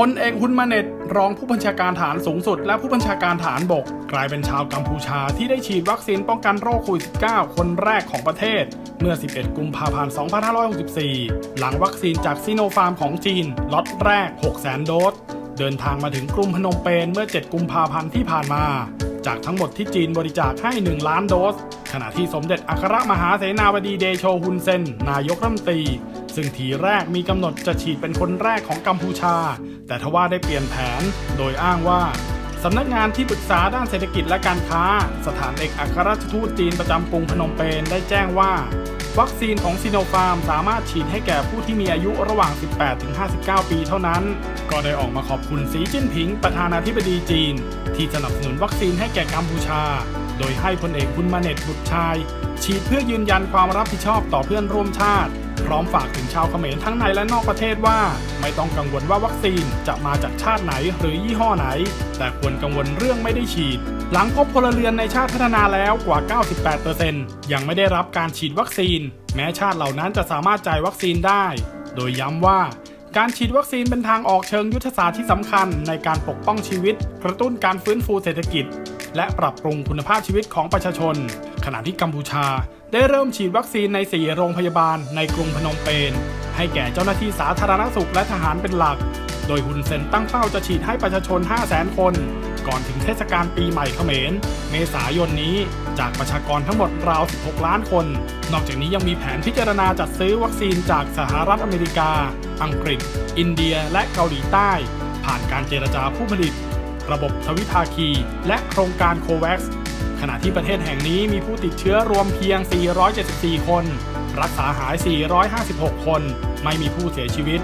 พลเอกฮุนมาเนตรองผู้บัญชาการทหารสูงสุด และผู้บัญชาการทหารบก กลายเป็นชาวกัมพูชาที่ได้ฉีดวัคซีนป้องกันโรคโควิด -19 คนแรกของประเทศ เมื่อ 11 กุมภาพันธ์ 2564 หลังวัคซีนจากซีโนฟาร์มของจีนล็อตแรก 600,000 โดส เดินทางมาถึงกรุงพนมเปญเมื่อ 7 กุมภาพันธ์ที่ผ่านมา จากทั้งหมดที่จีนบริจาคให้ 1 ล้านโดส ขณะที่สมเด็จอัครมหาเสนาบดีเดโชฮุนเซนนายกรัฐมนตรีซึ่งทีแรกมีกำหนดจะฉีดเป็นคนแรกของกัมพูชา แต่ทว่าได้เปลี่ยนแผนโดยอ้างว่าสำนักงานที่ปรึกษาด้านเศรษฐกิจและการค้า สถานเอกอัครราชทูตจีนประจำกรุงพนมเปญได้แจ้งว่า วัคซีนของซีโนฟาร์มสามารถฉีดให้แก่ผู้ที่มีอายุระหว่าง 18-59 ปีเท่านั้น ก็ได้ออกมาขอบคุณสีจิ้นผิง ประธานาธิบดีจีน ที่สนับสนุนวัคซีนให้แก่กัมพูชา โดยให้พลเอกคุณมาเน็ตบุตรชาย ฉีดเพื่อยืนยันความรับผิดชอบต่อเพื่อนร่วมชาติ พร้อมฝากถึงชาวเขมรทั้งในและนอกประเทศว่า ไม่ต้องกังวลว่าวัคซีนจะมาจากชาติไหนหรือยี่ห้อไหน แต่ควรกังวลเรื่องไม่ได้ฉีด หลังพบพลเรือนในชาติพัฒนาแล้วกว่า 98%ยังไม่ได้รับการฉีดวัคซีน แม้ชาติเหล่านั้นจะสามารถจ่ายวัคซีนได้ โดยย้ำว่าการฉีดวัคซีนเป็นทางออกเชิงยุทธศาสตร์ที่สำคัญในการปกป้องชีวิต กระตุ้นการฟื้นฟูเศรษฐกิจ และปรับปรุงคุณภาพชีวิตของประชาชน ขณะที่กัมพูชาได้เริ่มฉีดวัคซีนใน 4 โรงพยาบาลในกรุงพนมเปญให้แก่เจ้าหน้าที่สาธารณสุขและทหารเป็นหลัก โดยฮุนเซนตั้งเป้าจะฉีดให้ประชาชน 500,000 คน ก่อนถึงเทศกาลปีใหม่เขมร เมษายนนี้จากประชากรทั้งหมดราว 16 ล้านคน นอกจากนี้ยังมีแผนพิจารณาจัดซื้อวัคซีนจากสหรัฐอเมริกา อังกฤษ อินเดีย และเกาหลีใต้ ผ่านการเจรจาผู้ผลิต ระบบทวิภาคี และโครงการโควัค ขณะที่ประเทศแห่งนี้มีผู้ติดเชื้อรวมเพียง 474 คน รักษาหาย 456 คน ไม่มีผู้เสียชีวิต